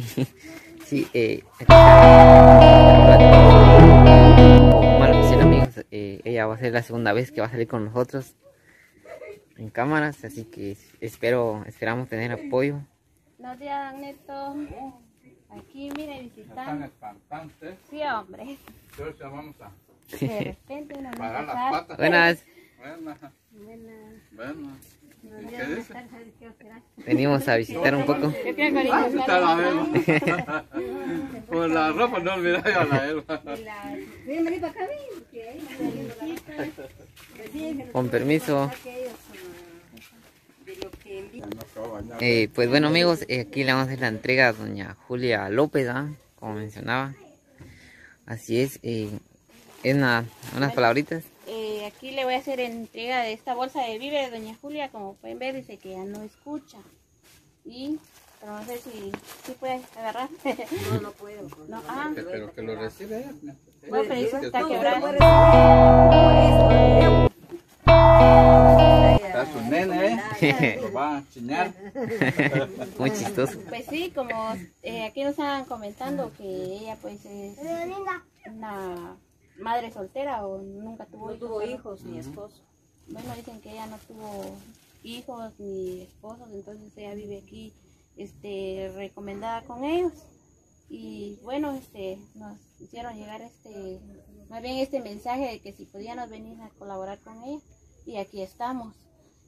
Sí, sí, eh, bueno, sí, amigos, eh, ella va a ser la segunda vez que va a salir con nosotros en cámaras, así que espero, esperamos tener apoyo. Buenos días, Neto. Aquí, mire, visitando. Están Sí, hombre. Entonces vamos a De repente no patas. Buenas, Buenas, Buenas. buenas. Venimos a visitar un poco. Yo creo que ahorita Está la Elba. Por la ropa no olvidé a la Elba. Con permiso. Bañar. Eh, pues bueno amigos, eh, aquí le vamos a hacer la entrega a doña Julia López, ¿ah? como mencionaba. Así es, eh, es una- unas palabritas. Aquí le voy a hacer entrega de esta bolsa de víveres, doña Julia, como pueden ver, dice que ya no escucha. Y, pero no sé si, si puede agarrar. No, no puedo. no, ah, Pero que lo recibe bueno, pero dice que está No, quebrado. Está su nene, ¿eh? Lo va a chiñar. Muy chistoso. Pues sí, como eh, aquí nos estaban comentando que ella pues es madre soltera o nunca tuvo No hijos. tuvo ¿no? hijos ni esposo. Bueno, dicen que ella no tuvo hijos ni esposos, entonces ella vive aquí este recomendada con ellos. Y bueno, este nos hicieron llegar este más bien este mensaje de que si podíamos venir a colaborar con ella y aquí estamos.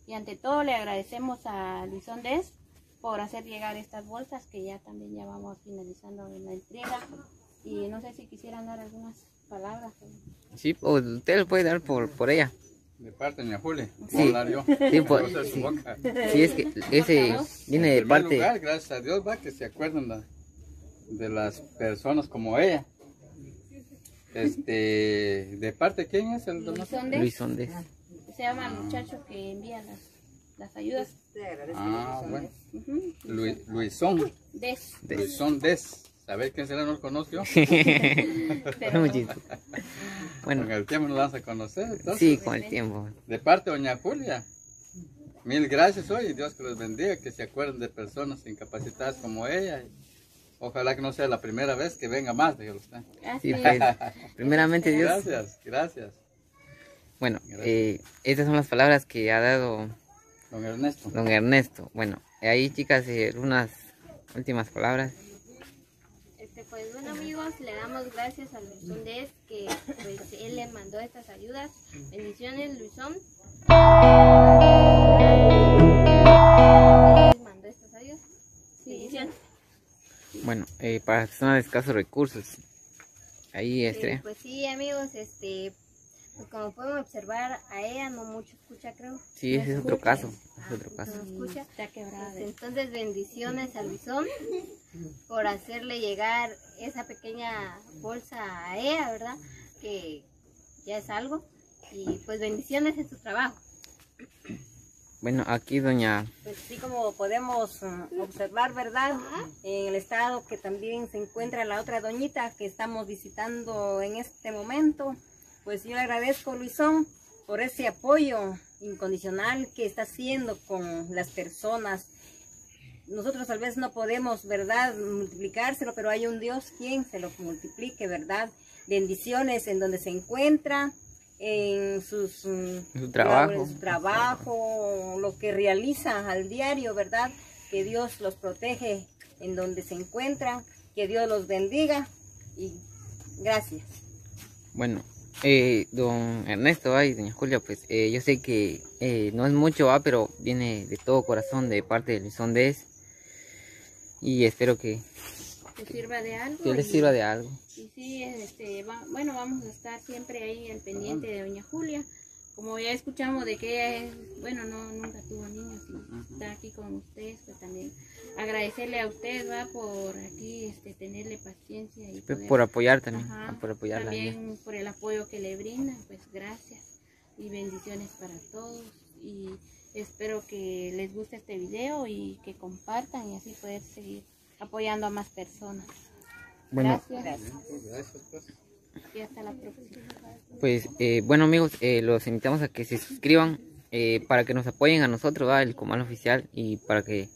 Y ante todo le agradecemos a Luisón Des por hacer llegar estas bolsas que ya también ya vamos finalizando en la entrega. Y no sé si quisieran dar algunas palabras. Sí, o usted lo puede dar por, por ella. De parte de mi Juli. Sí. Yo. Sí, por- es que ese viene de parte... lugar, gracias a Dios, va, que se acuerdan de, de las personas como ella. Este, ¿de parte quién es el donante? Luisón Des Luis Sondes. se llama el muchacho que envía las, las ayudas. Te agradezco. Ah, bueno. Ujú. Luis, Luisón, Des. Des. Luisón Des. ¿Sabéis quién será? No lo conozco. Pero Muy chistoso. Bueno, Con el tiempo nos vamos a conocer. entonces. sí, con el tiempo. De parte de doña Julia. Mil gracias hoy y Dios que los bendiga, que se acuerden de personas incapacitadas como ella. Ojalá que no sea la primera vez que venga más, dígalo usted. Sí, pues, primeramente Dios. Gracias, gracias, Bueno, eh, estas son las palabras que ha dado don Ernesto. don Ernesto. Bueno, ahí chicas, eh, unas últimas palabras. Bueno amigos, le damos gracias a Luisón Des que pues él le mandó estas ayudas. Bendiciones Luisón. Él mandó estas ayudas. Bendiciones. Bueno, eh, para personas de escasos recursos. Ahí, Eh, este. pues sí amigos, este, pues como pueden observar a ella no mucho escucha creo. Sí, No ese es otro caso. Es otro caso. no escucha. Está quebrada. Entonces, bendiciones a Luisón por hacerle llegar esa pequeña bolsa a ella, ¿verdad? Que ya es algo. Y pues bendiciones en su trabajo. Bueno, aquí doña. Pues sí, como podemos uh, observar, ¿verdad? En el estado que también se encuentra la otra doñita que estamos visitando en este momento. Pues yo le agradezco, Luisón, por ese apoyo incondicional que está haciendo con las personas. Nosotros tal vez no podemos, ¿verdad?, multiplicárselo, pero hay un Dios quien se lo multiplique, ¿verdad? Bendiciones en donde se encuentra, en sus mm, su trabajo. en su trabajo, lo que realiza al diario, ¿verdad? Que Dios los protege en donde se encuentran, que Dios los bendiga y gracias. Bueno, eh, don Ernesto ay, doña Julia, pues eh, yo sé que eh, no es mucho, ¿va? pero viene de todo corazón de parte de Luis Sondes. Y espero que, Que sirva de algo. que les sirva de algo. Y sí, este, va- bueno, vamos a estar siempre ahí al pendiente de doña Julia. Como ya escuchamos de que ella es, bueno, no, nunca tuvo niños y está aquí con ustedes, pues también agradecerle a usted, va, por aquí, este, tenerle paciencia y Por, poder- por apoyar también, Ajá, por apoyarla. también por el apoyo que le brindan, pues gracias y bendiciones para todos y espero que les guste este video y que compartan y así poder seguir apoyando a más personas. Bueno, Gracias Gracias, pues. Pues eh, bueno amigos, eh, los invitamos a que se suscriban eh, para que nos apoyen a nosotros, ¿va? el Comal Oficial, y para que